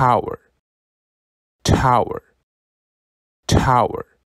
tower tower tower.